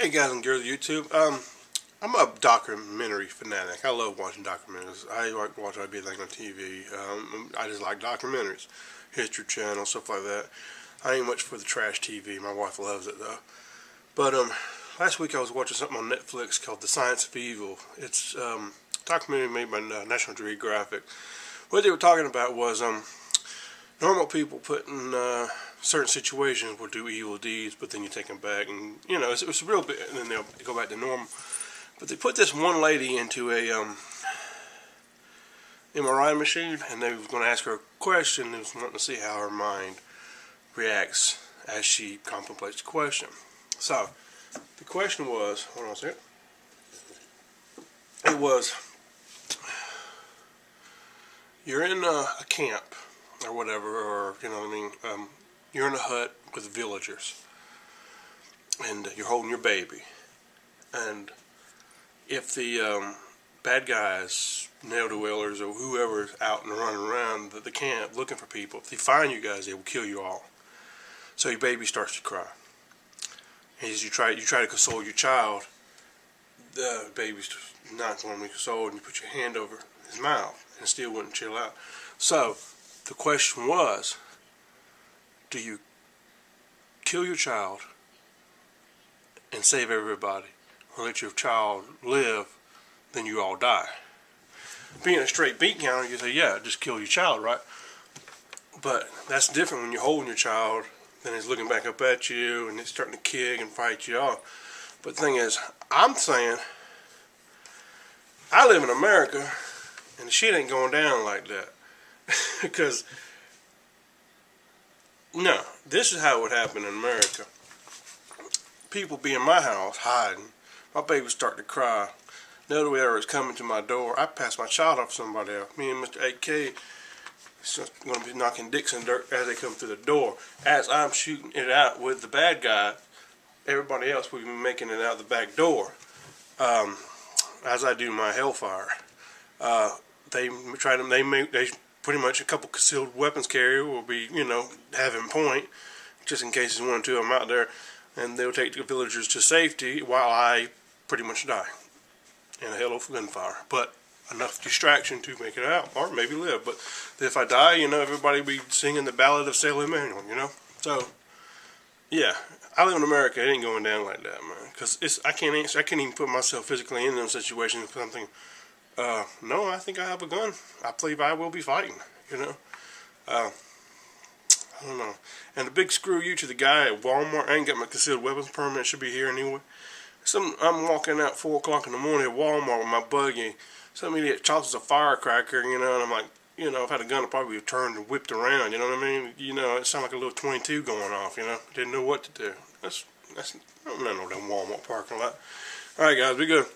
Hey guys girls of YouTube. Um, I'm a documentary fanatic. I love watching documentaries. I like watching everything on TV. Um, I just like documentaries, History Channel, stuff like that. I ain't much for the trash TV. My wife loves it though. But um, last week I was watching something on Netflix called The Science of Evil. It's um, a documentary made by uh, National Geographic. What they were talking about was um, normal people put in uh, certain situations will do evil deeds, but then you take them back, and you know it's, it's a real bit, and then they'll go back to normal. But they put this one lady into a um, MRI machine, and they were going to ask her a question. and was wanting to see how her mind reacts as she contemplates the question. So the question was, hold on a second. It was, you're in a, a camp or whatever, or you know what I mean. Um, you're in a hut with villagers, and you're holding your baby, and if the um, bad guys, nail-to-wellers, or whoever's out and running around the, the camp looking for people, if they find you guys, they will kill you all. So your baby starts to cry. And as you try, you try to console your child, the baby's not going to be consoled, and you put your hand over his mouth, and still wouldn't chill out. So the question was, do you kill your child and save everybody, or let your child live, then you all die? Being a straight beat counter, you say, yeah, just kill your child, right? But that's different when you're holding your child, then he's looking back up at you, and it's starting to kick and fight you off. But the thing is, I'm saying, I live in America, and the shit ain't going down like that. because no, this is how it would happen in America. People be in my house hiding. My baby start to cry. Another whoever is coming to my door, I pass my child off to somebody else. Me and Mr. AK is going to be knocking dicks in dirt as they come through the door. As I'm shooting it out with the bad guy, everybody else will be making it out the back door. Um, as I do my Hellfire. Uh, they try to they make they pretty much a couple concealed weapons carrier will be, you know, having point, just in case there's one or two of them out there, and they'll take the villagers to safety while I pretty much die in a hell of gunfire. But enough distraction to make it out, or maybe live. But if I die, you know, everybody be singing the Ballad of Sailor Emanuel, you know? So, yeah, I live in America. It ain't going down like that, man. Because it's I can't answer, I can't even put myself physically in those situations because I'm thinking, uh, no, I think I have a gun. I believe I will be fighting, you know. Uh, I don't know. And a big screw you to the guy at Walmart. I ain't got my concealed weapons permit. Should be here anyway. Some I'm walking out 4 o'clock in the morning at Walmart with my buggy. Some idiot tosses a firecracker, you know, and I'm like, you know, if I had a gun, I'd probably have turned and whipped around, you know what I mean? You know, it sounded like a little 22 going off, you know. Didn't know what to do. That's, that's, I don't know Walmart parking lot. Alright guys, be good.